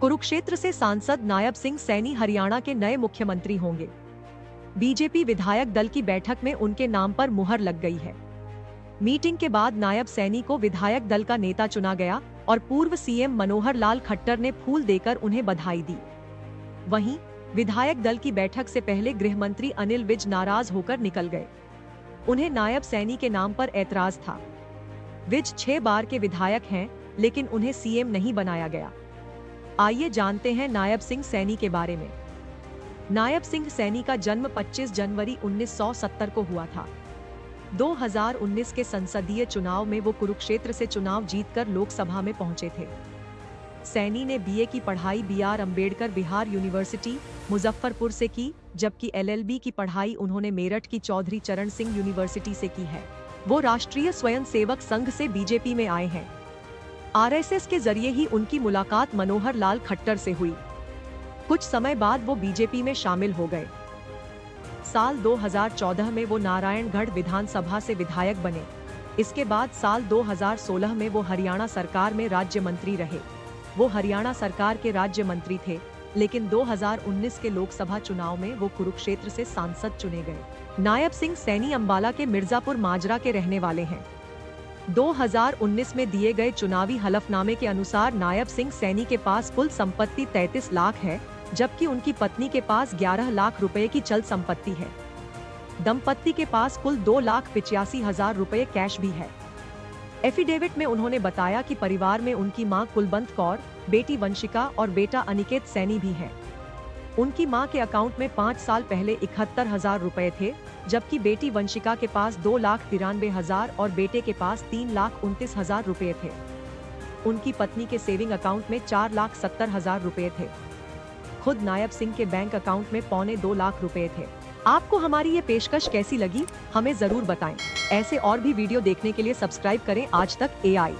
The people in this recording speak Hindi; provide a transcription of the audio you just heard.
कुरुक्षेत्र से सांसद नायब सिंह सैनी हरियाणा के नए मुख्यमंत्री होंगे। बीजेपी विधायक दल की बैठक में उनके नाम पर मुहर लग गई है। मीटिंग के बाद नायब सैनी को विधायक दल का नेता चुना गया और पूर्व सीएम मनोहर लाल खट्टर ने फूल देकर उन्हें बधाई दी। वहीं, विधायक दल की बैठक से पहले गृह मंत्री अनिल विज नाराज़ होकर निकल गए। उन्हें नायब सैनी के नाम पर ऐतराज था। विज छह बार के विधायक हैं, लेकिन उन्हें सीएम नहीं बनाया गया। आइए जानते हैं नायब सिंह सैनी के बारे में। नायब सिंह सैनी का जन्म 25 जनवरी 1970 को हुआ था। 2019 के संसदीय चुनाव में वो कुरुक्षेत्र से चुनाव जीतकर लोकसभा में पहुँचे थे। सैनी ने बीए की पढ़ाई B R Ambedkar Bihar University, Muzaffarpur से की, जबकि एलएलबी की पढ़ाई उन्होंने मेरठ की चौधरी चरण सिंह यूनिवर्सिटी से की है। वो राष्ट्रीय स्वयं सेवक संघ से बीजेपी में आए हैं। आरएसएस के ज़रिए ही उनकी मुलाकात मनोहर लाल खट्टर से हुई। कुछ समय बाद वो बीजेपी में शामिल हो गए। साल 2014 में वो नारायणगढ़ विधानसभा से विधायक बने। इसके बाद साल 2016 में वो हरियाणा सरकार में राज्य मंत्री रहे। वो हरियाणा सरकार के राज्य मंत्री थे, लेकिन 2019 के लोकसभा चुनाव में वो कुरुक्षेत्र से सांसद चुने गए। नायब सिंह सैनी अंबाला के मिर्जापुर माजरा के रहने वाले हैं। 2019 में दिए गए चुनावी हलफनामे के अनुसार नायब सिंह सैनी के पास कुल संपत्ति 33 लाख है, जबकि उनकी पत्नी के पास 11 लाख रुपए की चल संपत्ति है दंपत्ति के पास कुल दो लाख पिचासी हज़ार रुपए कैश भी है एफिडेविट में उन्होंने बताया कि परिवार में उनकी माँ कुलबंत कौर, बेटी वंशिका और बेटा अनिकेत सैनी भी हैं। उनकी माँ के अकाउंट में पाँच साल पहले इकहत्तर हज़ार रूपए थे, जबकि बेटी वंशिका के पास दो लाख तिरानवे हज़ार और बेटे के पास तीन लाख उनतीस हज़ार रूपए थे। उनकी पत्नी के सेविंग अकाउंट में चार लाख सत्तर हज़ार रूपए थे। खुद नायब सिंह के बैंक अकाउंट में पौने दो लाख रुपए थे। आपको हमारी ये पेशकश कैसी लगी? हमें ज़रूर बताएँ। ऐसे और भी वीडियो देखने के लिए सब्सक्राइब करें आज तक एआई